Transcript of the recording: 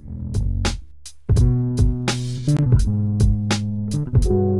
ます。